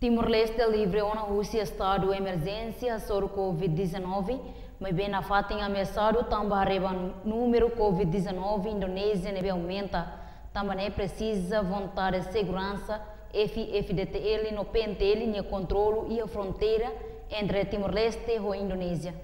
Timor-Leste livre ona Rússia estado de emergência sobre Covid-19, mas bem na fatem ameaçado também arreba número Covid-19 Indonésia neve aumenta, também é precisa vontade de segurança FDTL no PNTL e controle e a fronteira entre Timor-Leste e Indonésia.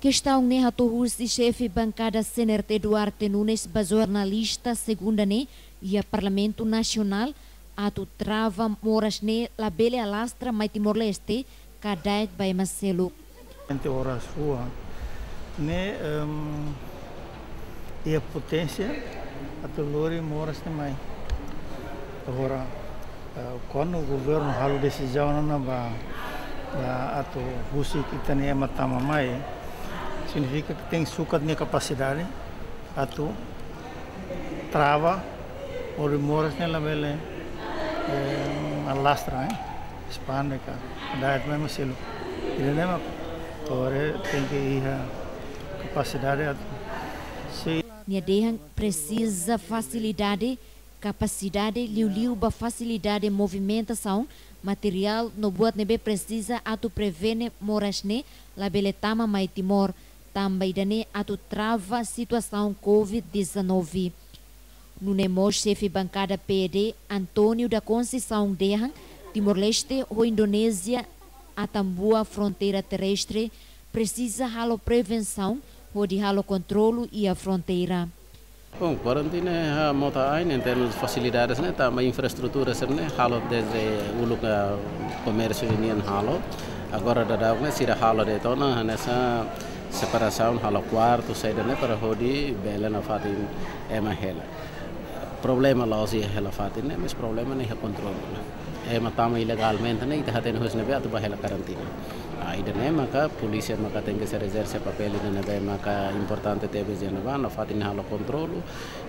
Questão ne Rússia chefe bancada CNRT Duarte Nunes, jornalista segunda ne e a Parlamento Nacional atu trava moras ne la bele alastra mai Timor Leste kadait by Marcelo. Entre horas rua ne um, e a potência atu lori moras ne mai. Agora uh, quando o governo halu decisão na ba atu husi kita ne matama mai significa que tem suca de capacidade atu trava o moras ne la bele eh, alastra, eh? expande ka. Dahil may masilo. Hindi naman Ora tem que ir a capacidade se Niadehang precisa facilidade, capacidade, liu-liu ba facilidade movimentação, material no buat nebe precisa atu prevene morasne la beletama mai timor, também dane atu trava situação COVID-19. No Nemos, chefe bancada PD, Antônio da Conceição Dehan, Timor-Leste ou Indonésia, a tambua fronteira terrestre, precisa halo prevenção, ou de halo controle e a fronteira. Bom, quarentena é mota em termos de facilidades, né, também infraestrutura, né, halo desde o lugar comércio união halo. Agora da dá, né, se halo de tona nessa separação, halo quarto, saída, né, para rodi, bela na fatin é mais problema lá se ela fatin né mas problema nem controle é matama ilegalmente né ita haten hus nebe atu bahela karantina ainda né maka polícia maka tem que se reserva papel de nebe maka importante teve de nebe na fatin hala controle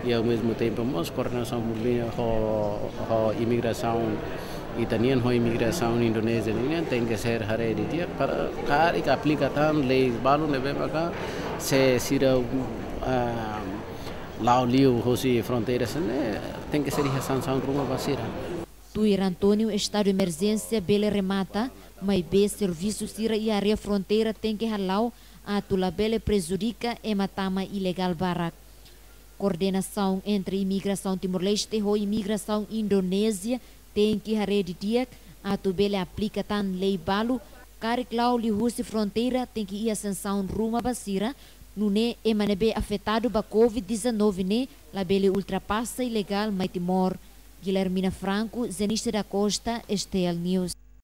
e ao mesmo tempo mos coordenação mulher ho ho imigração italian ho imigração indonésia né tem que ser hare de para cari que aplica tam lei balu nebe maka se sira Lao Liu, Rosi né? tem que ser sanção uma vacina. Tuir Antônio, estado de emergência, Bele remata, mas B, serviço Sira e área fronteira tem que halau a Tulabele prejudica e matama ilegal barak. Coordenação entre imigração Timor-Leste e imigração Indonésia tem que rede dia a Tubele aplica tan lei balo, Cariclau li fronteira tem que ir a sanção rumo a Basira, Nune e manebe afetado ba Covid-19 ne labele ultrapassa ilegal mai Timor. Guilhermina Franco, Zenista da Costa, Estel News.